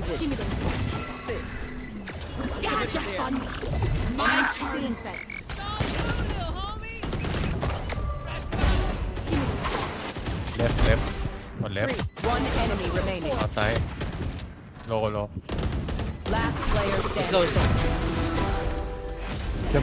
planted. Give me those. Gotcha, fun. My turn. left left หมด left Three. One enemy remaining. Outside. Low, low. Last player Let's go, standing. let's go.